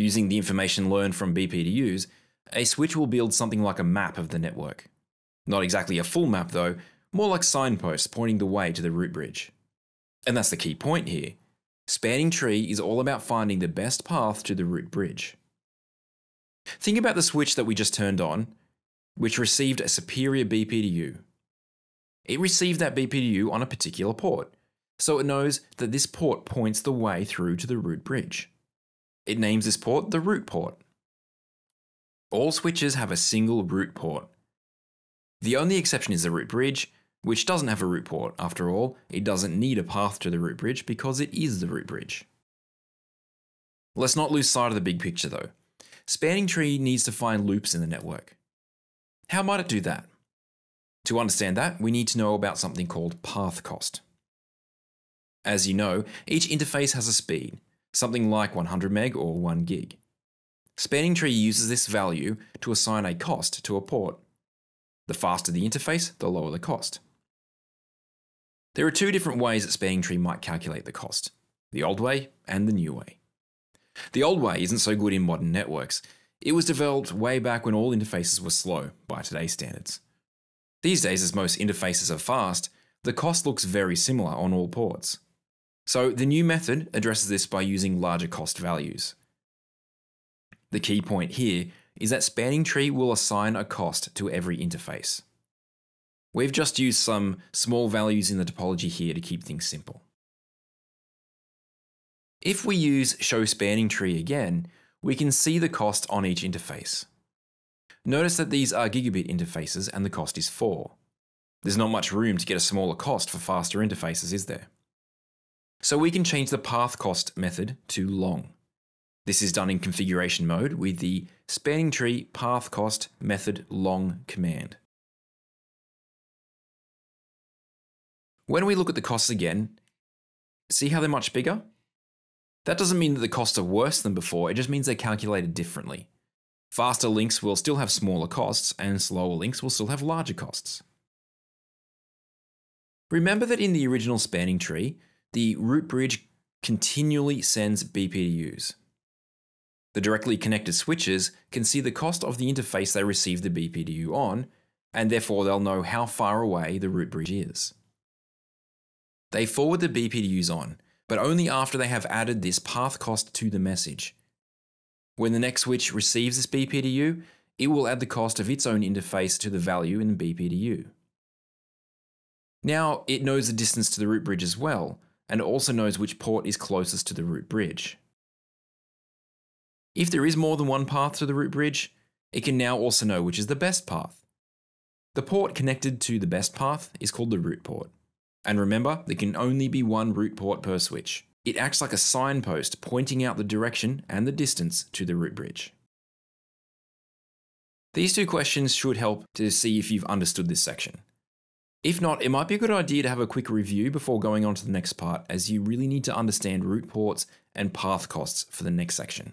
Using the information learned from BPDUs, a switch will build something like a map of the network. Not exactly a full map though, more like signposts pointing the way to the root bridge. And that's the key point here. Spanning tree is all about finding the best path to the root bridge. Think about the switch that we just turned on, which received a superior BPDU. It received that BPDU on a particular port, so it knows that this port points the way through to the root bridge. It names this port the root port. All switches have a single root port. The only exception is the root bridge, which doesn't have a root port. After all, it doesn't need a path to the root bridge because it is the root bridge. Let's not lose sight of the big picture though. Spanning tree needs to find loops in the network. How might it do that? To understand that, we need to know about something called path cost. As you know, each interface has a speed, something like 100 meg or 1 gig. Spanning tree uses this value to assign a cost to a port. The faster the interface, the lower the cost. There are two different ways that Spanning Tree might calculate the cost the old way and the new way. The old way isn't so good in modern networks. It was developed way back when all interfaces were slow by today's standards. These days, as most interfaces are fast, the cost looks very similar on all ports. So the new method addresses this by using larger cost values. The key point here is that Spanning Tree will assign a cost to every interface. We've just used some small values in the topology here to keep things simple. If we use show spanning tree again, we can see the cost on each interface. Notice that these are gigabit interfaces and the cost is 4. There's not much room to get a smaller cost for faster interfaces, is there? So we can change the path cost method to long. This is done in configuration mode with the spanning tree path cost method long command. When we look at the costs again, see how they're much bigger? That doesn't mean that the costs are worse than before, it just means they're calculated differently. Faster links will still have smaller costs, and slower links will still have larger costs. Remember that in the original spanning tree, the root bridge continually sends BPDUs. The directly connected switches can see the cost of the interface they receive the BPDU on, and therefore they'll know how far away the root bridge is. They forward the BPDUs on, but only after they have added this path cost to the message. When the next switch receives this BPDU, it will add the cost of its own interface to the value in the BPDU. Now it knows the distance to the root bridge as well, and also knows which port is closest to the root bridge. If there is more than one path to the root bridge, it can now also know which is the best path. The port connected to the best path is called the root port. And remember, there can only be one root port per switch. It acts like a signpost pointing out the direction and the distance to the root bridge. These two questions should help to see if you've understood this section. If not, it might be a good idea to have a quick review before going on to the next part, as you really need to understand root ports and path costs for the next section.